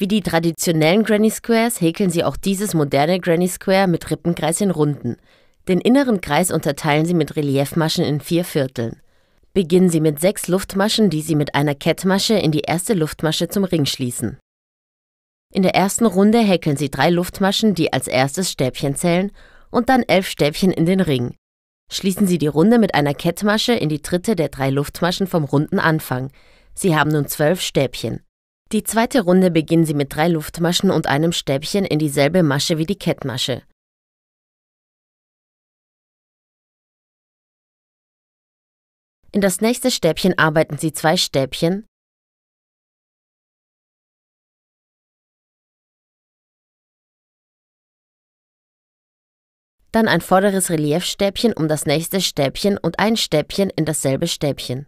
Wie die traditionellen Granny Squares häkeln sie auch dieses moderne Granny Square mit Rippenkreis in Runden. Den inneren Kreis unterteilen sie mit Reliefmaschen in vier Vierteln. Beginnen sie mit sechs Luftmaschen, die sie mit einer Kettmasche in die erste Luftmasche zum Ring schließen. In der ersten Runde häkeln sie drei Luftmaschen, die als erstes Stäbchen zählen, und dann elf Stäbchen in den Ring. Schließen Sie die Runde mit einer Kettmasche in die dritte der drei Luftmaschen vom runden Anfang. Sie haben nun zwölf Stäbchen. Die zweite Runde beginnen Sie mit drei Luftmaschen und einem Stäbchen in dieselbe Masche wie die Kettmasche. In das nächste Stäbchen arbeiten Sie zwei Stäbchen dann ein vorderes Reliefstäbchen um das nächste Stäbchen und ein Stäbchen in dasselbe Stäbchen.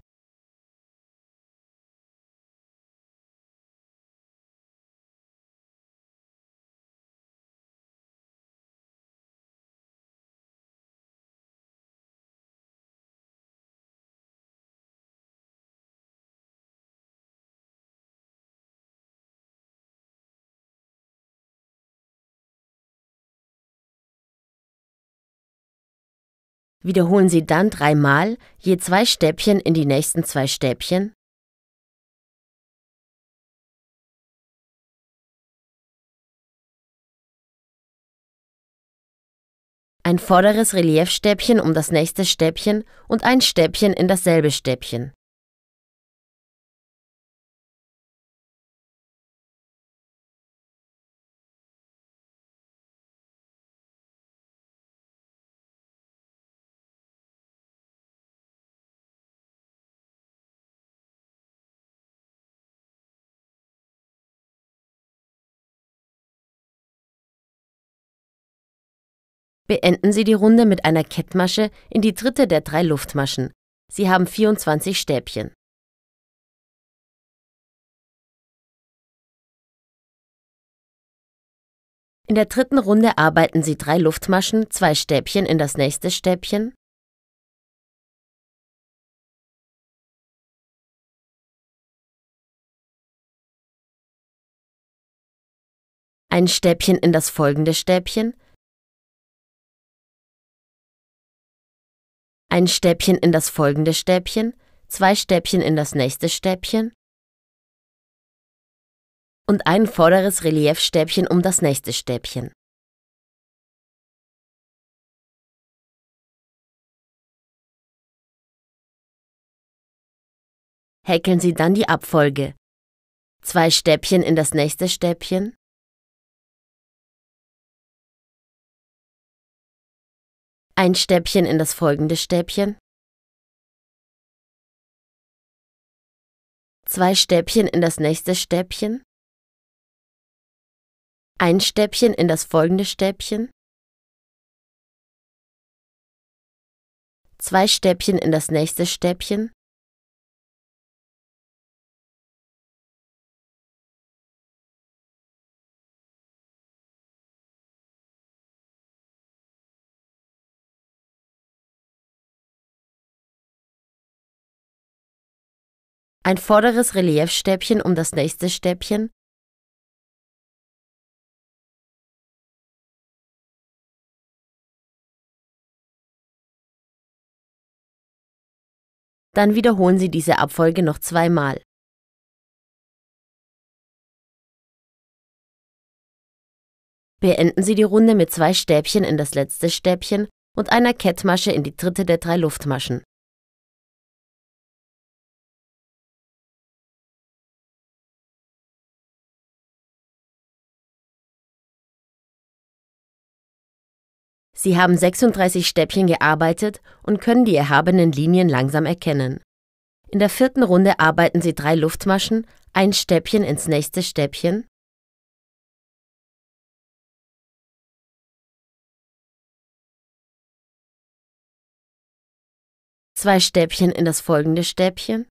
Wiederholen Sie dann dreimal je zwei Stäbchen in die nächsten zwei Stäbchen. Ein vorderes Reliefstäbchen um das nächste Stäbchen und ein Stäbchen in dasselbe Stäbchen. beenden Sie die Runde mit einer Kettmasche in die dritte der drei Luftmaschen. Sie haben 24 Stäbchen. In der dritten Runde arbeiten Sie drei Luftmaschen, zwei Stäbchen in das nächste Stäbchen, ein Stäbchen in das folgende Stäbchen ein Stäbchen in das folgende Stäbchen, zwei Stäbchen in das nächste Stäbchen und ein vorderes Reliefstäbchen um das nächste Stäbchen. häkeln Sie dann die Abfolge. Zwei Stäbchen in das nächste Stäbchen, ein Stäbchen in das folgende Stäbchen, zwei Stäbchen in das nächste Stäbchen, ein Stäbchen in das folgende Stäbchen, zwei Stäbchen in das nächste Stäbchen, ein vorderes Reliefstäbchen um das nächste Stäbchen, Dann wiederholen Sie diese Abfolge noch zweimal. Beenden Sie die Runde mit zwei Stäbchen in das letzte Stäbchen und einer Kettmasche in die dritte der drei Luftmaschen. Sie haben 36 Stäbchen gearbeitet und können die erhabenen Linien langsam erkennen. In der vierten Runde arbeiten Sie drei Luftmaschen, ein Stäbchen ins nächste Stäbchen, zwei Stäbchen in das folgende Stäbchen,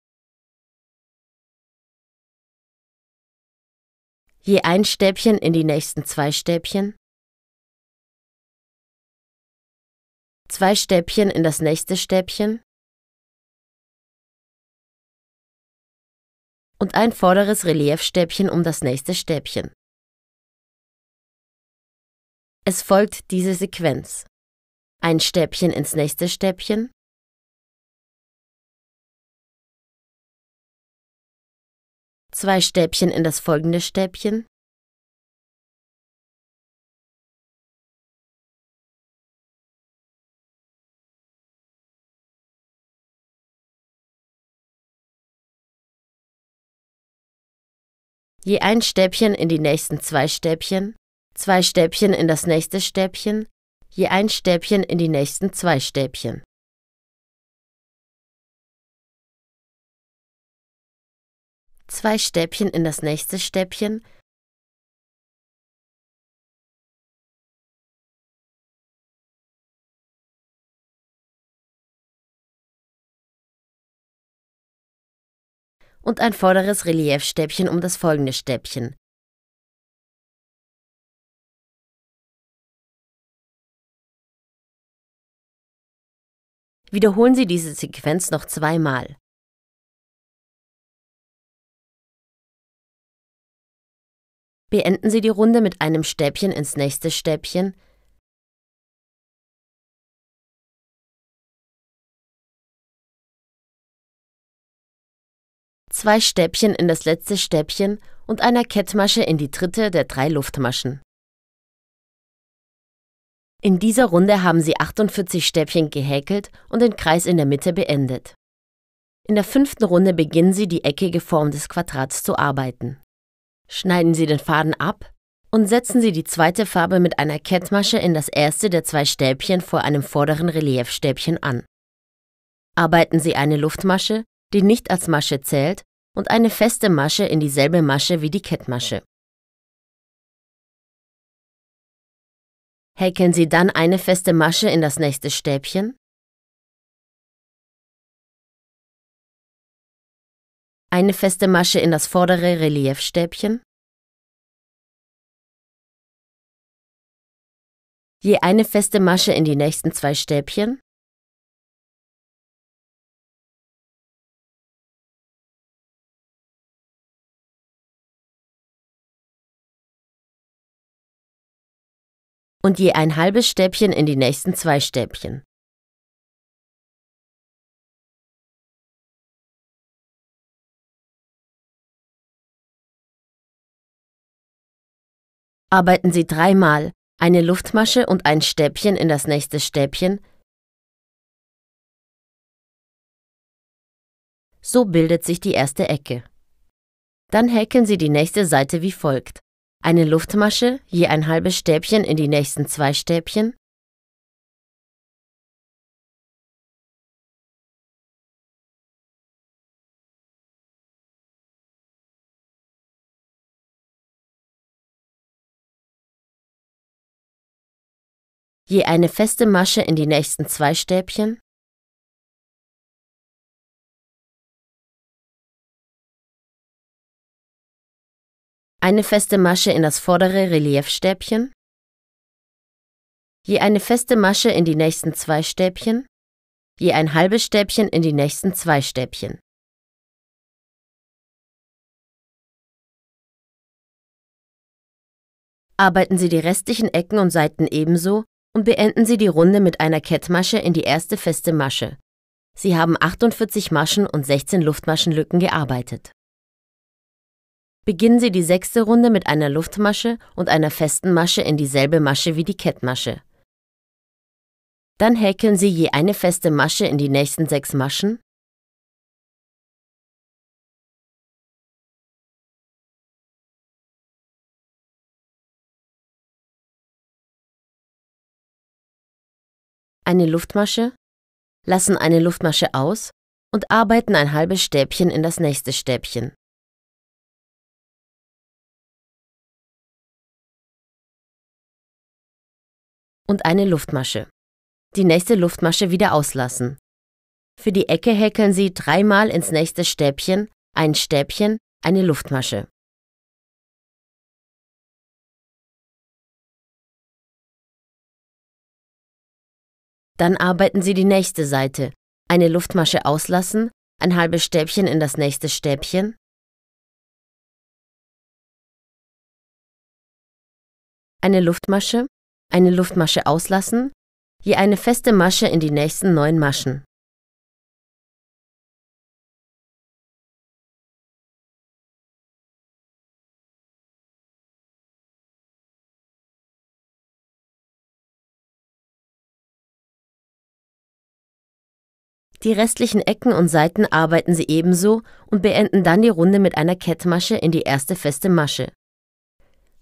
je ein Stäbchen in die nächsten zwei Stäbchen, zwei Stäbchen in das nächste Stäbchen und ein vorderes Reliefstäbchen um das nächste Stäbchen. Es folgt diese Sequenz. Ein Stäbchen ins nächste Stäbchen, zwei Stäbchen in das folgende Stäbchen, je ein Stäbchen in die nächsten zwei Stäbchen, zwei Stäbchen in das nächste Stäbchen, je ein Stäbchen in die nächsten zwei Stäbchen. Zwei Stäbchen in das nächste Stäbchen, und ein vorderes Reliefstäbchen um das folgende Stäbchen. Wiederholen Sie diese Sequenz noch zweimal. Beenden Sie die Runde mit einem Stäbchen ins nächste Stäbchen, zwei Stäbchen in das letzte Stäbchen und einer Kettmasche in die dritte der drei Luftmaschen. In dieser Runde haben Sie 48 Stäbchen gehäkelt und den Kreis in der Mitte beendet. In der fünften Runde beginnen Sie die eckige Form des Quadrats zu arbeiten. Schneiden Sie den Faden ab und setzen Sie die zweite Farbe mit einer Kettmasche in das erste der zwei Stäbchen vor einem vorderen Reliefstäbchen an. Arbeiten Sie eine Luftmasche, die nicht als Masche zählt, und eine feste Masche in dieselbe Masche wie die Kettmasche. Häkeln Sie dann eine feste Masche in das nächste Stäbchen. Eine feste Masche in das vordere Reliefstäbchen. Je eine feste Masche in die nächsten zwei Stäbchen. Und je ein halbes Stäbchen in die nächsten zwei Stäbchen. Arbeiten Sie dreimal eine Luftmasche und ein Stäbchen in das nächste Stäbchen. So bildet sich die erste Ecke. Dann häkeln Sie die nächste Seite wie folgt eine Luftmasche, je ein halbes Stäbchen in die nächsten zwei Stäbchen, je eine feste Masche in die nächsten zwei Stäbchen, eine feste Masche in das vordere Reliefstäbchen, je eine feste Masche in die nächsten zwei Stäbchen, je ein halbes Stäbchen in die nächsten zwei Stäbchen. Arbeiten Sie die restlichen Ecken und Seiten ebenso und beenden Sie die Runde mit einer Kettmasche in die erste feste Masche. Sie haben 48 Maschen und 16 Luftmaschenlücken gearbeitet. Beginnen Sie die sechste Runde mit einer Luftmasche und einer festen Masche in dieselbe Masche wie die Kettmasche. Dann häkeln Sie je eine feste Masche in die nächsten sechs Maschen. Eine Luftmasche, lassen eine Luftmasche aus und arbeiten ein halbes Stäbchen in das nächste Stäbchen. und eine Luftmasche. Die nächste Luftmasche wieder auslassen. Für die Ecke häkeln Sie dreimal ins nächste Stäbchen, ein Stäbchen, eine Luftmasche. Dann arbeiten Sie die nächste Seite, eine Luftmasche auslassen, ein halbes Stäbchen in das nächste Stäbchen, eine Luftmasche, eine Luftmasche auslassen, je eine feste Masche in die nächsten neun Maschen. Die restlichen Ecken und Seiten arbeiten Sie ebenso und beenden dann die Runde mit einer Kettmasche in die erste feste Masche.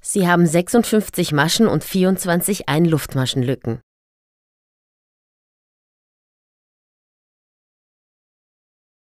Sie haben 56 Maschen und 24 Einluftmaschenlücken.